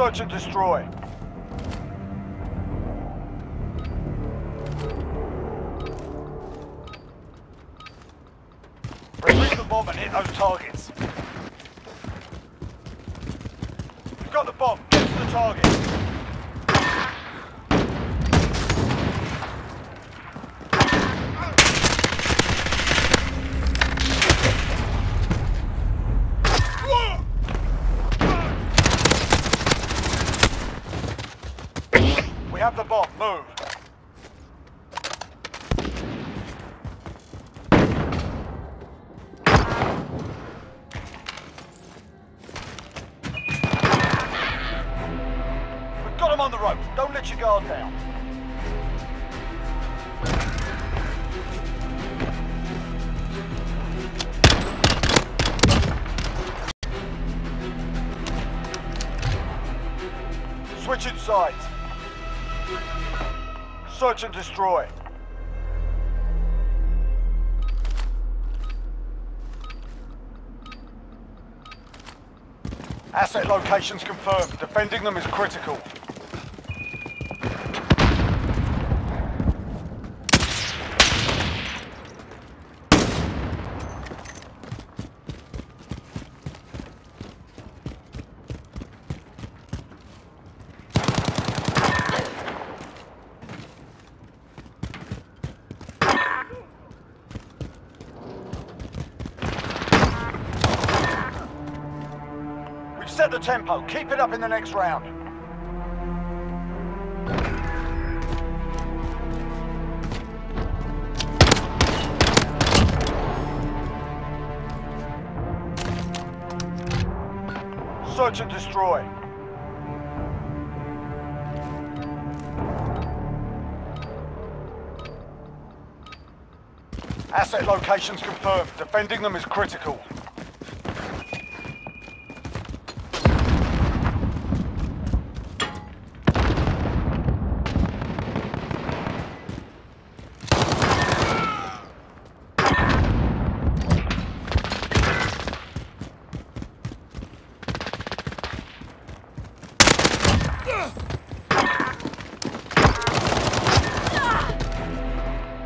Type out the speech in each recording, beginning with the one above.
Search and destroy. Retrieve the bomb and hit those targets. You've got the bomb. Get to the target. We have the bomb. Move. We've got him on the ropes. Don't let your guard down. Switching sides. Search and destroy. Asset locations confirmed. Defending them is critical. The tempo. Keep it up in the next round. Search and destroy. Asset locations confirmed. Defending them is critical.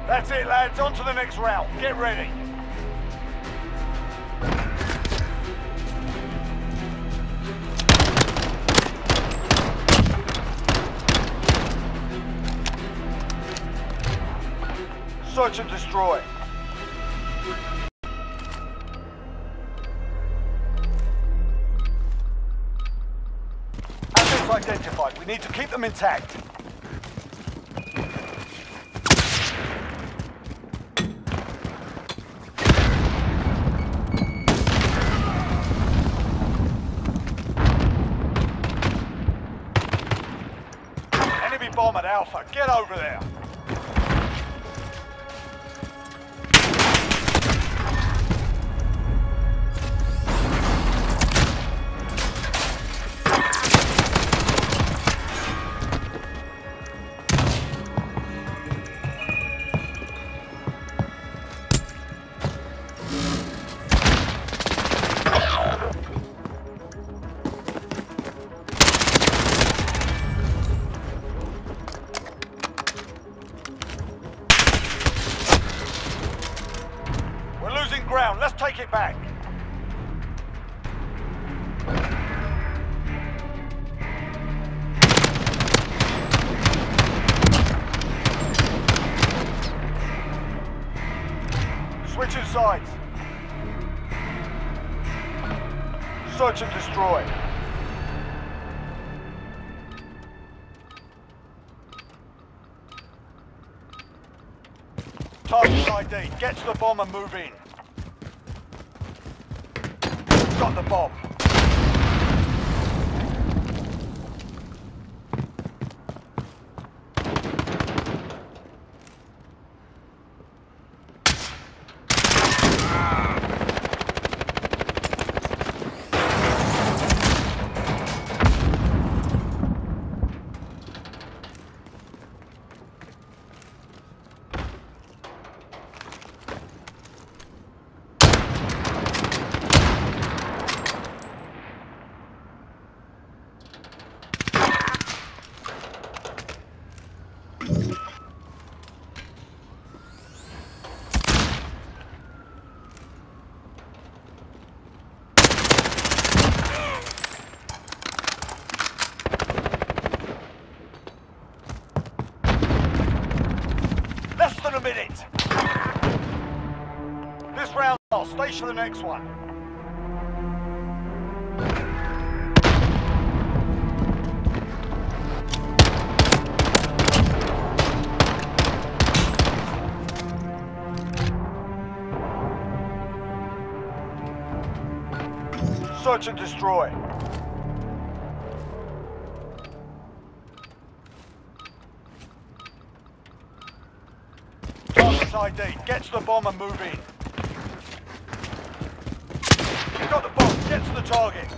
That's it, lads. On to the next round. Get ready. Search and destroy. Identified. We need to keep them intact. Enemy bomb at Alpha. Get over there. Switching sides. Search and destroy. Target ID. Get to the bomb and move in. Got the bomb. This round lost. Stay for the next one. Search and destroy. Target's ID. Get to the bomb and move in. Got the bomb. Get to the target.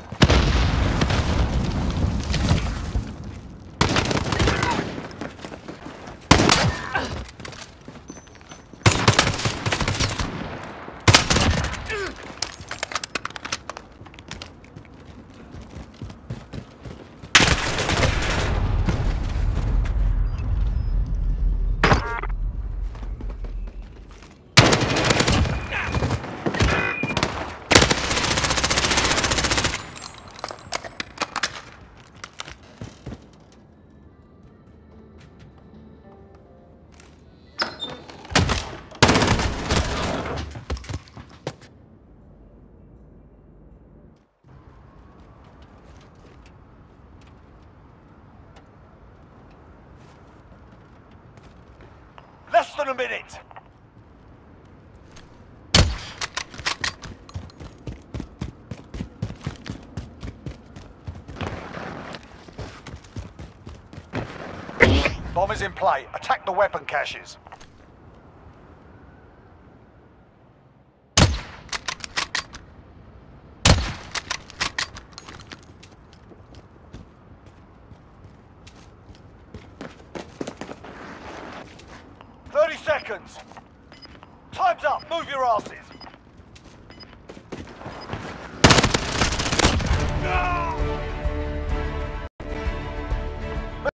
Than a minute. Bomb is in play. Attack the weapon caches. Seconds. Time's up. Move your asses. No!